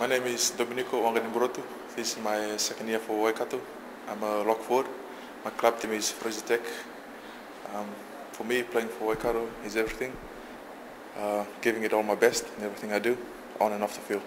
My name is Dominiko Waqaniburotu. This is my second year for Waikato. I'm a lock forward. My club team is Fraser Tech. Um, for me, playing for Waikato is everything. Uh, giving it all my best in everything I do, on and off the field.